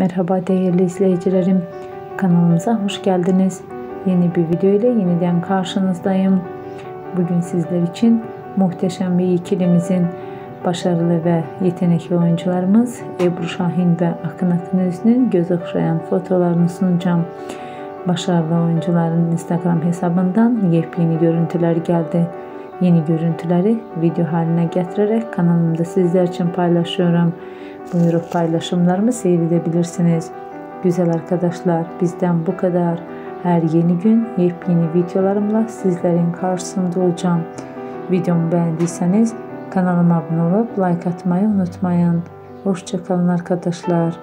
Merhaba değerli izleyicilerim. Kanalımıza hoş geldiniz. Yeni bir video ile yeniden karşınızdayım. Bugün sizler için muhteşem bir ikilimizin başarılı ve yetenekli oyuncularımız Ebru Şahin ve Akın Akın Öz'ün göz okşayan fotolarını sunacağım. Başarılı oyuncuların Instagram hesabından yepyeni görüntüler geldi. Yeni görüntüleri video haline getirerek kanalımda sizler için paylaşıyorum. buyurub paylaşımlarımı seyr edə bilirsiniz. Gözəl arkadaşlar, bizdən bu qədər. Hər yeni gün yepyeni videolarımla sizlərin qarşısında olacağım. Videomu bəyəndiysəniz kanalıma abunə olub like atmayı unutmayın. Hoşçakalın arkadaşlar.